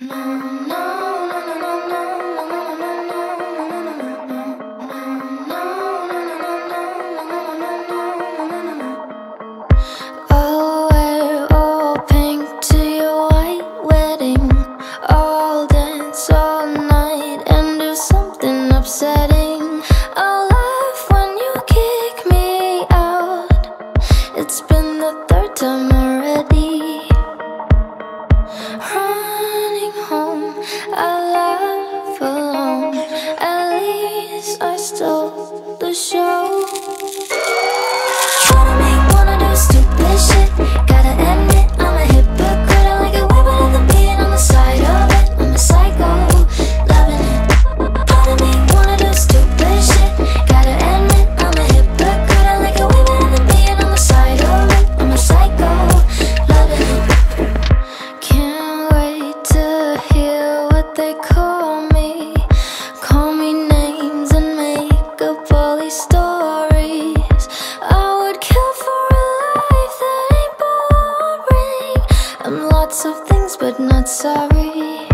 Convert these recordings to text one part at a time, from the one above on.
Mm. stole the show. I'm lots of things but not sorry.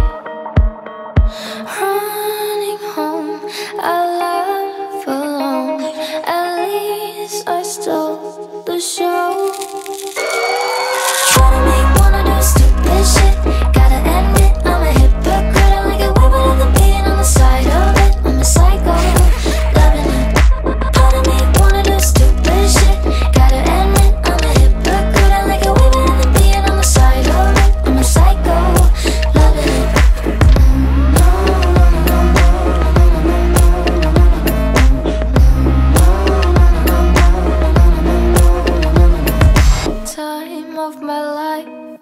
Running home, I love alone. At least I stole the show. of my life.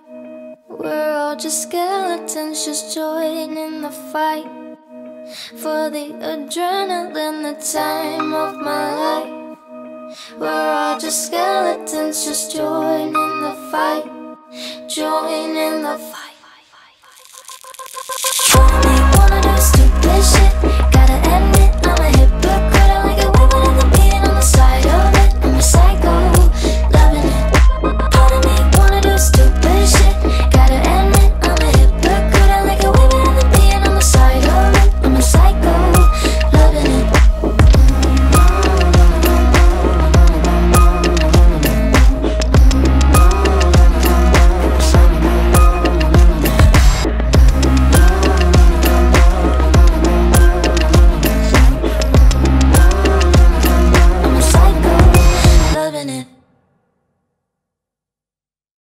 We're all just skeletons, just joining the fight for the adrenaline, the time of my life. We're all just skeletons, just joining the fight, joining the fight.